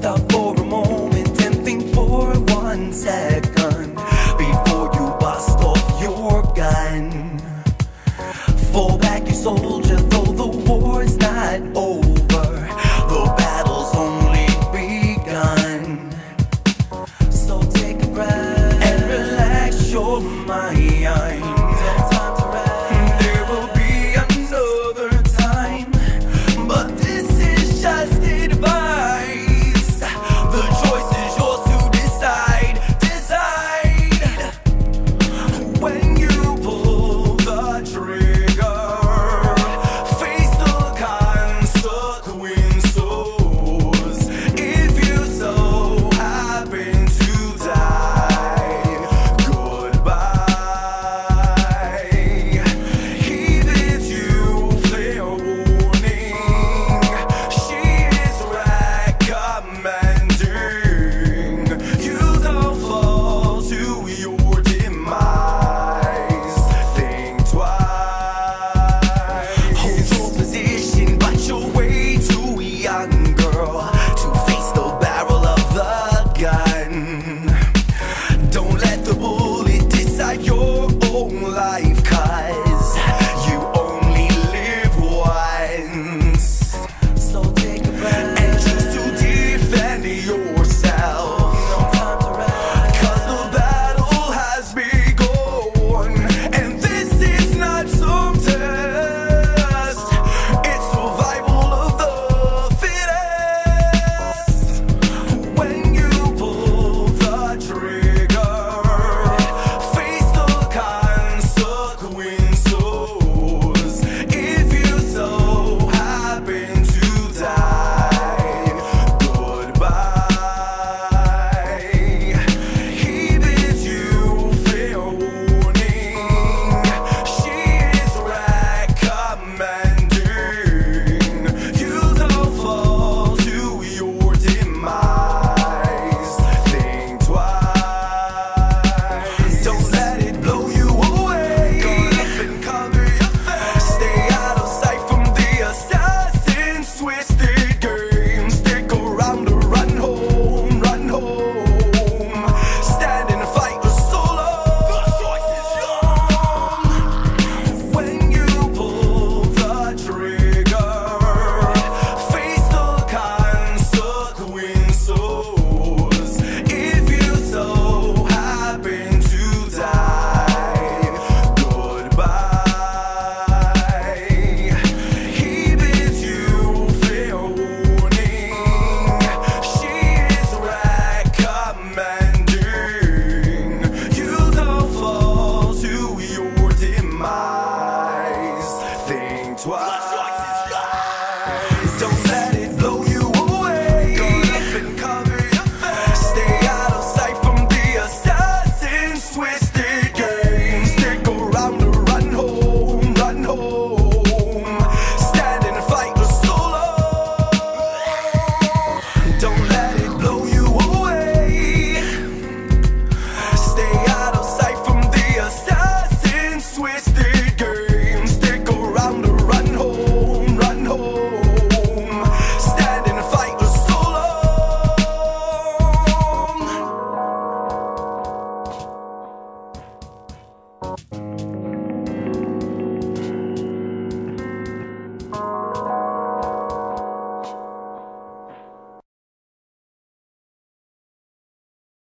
stop for a moment and think for one second before you bust off your gun. Fall back, you soldier, though the war's not over. The battle's only begun. So take a breath and relax your mind.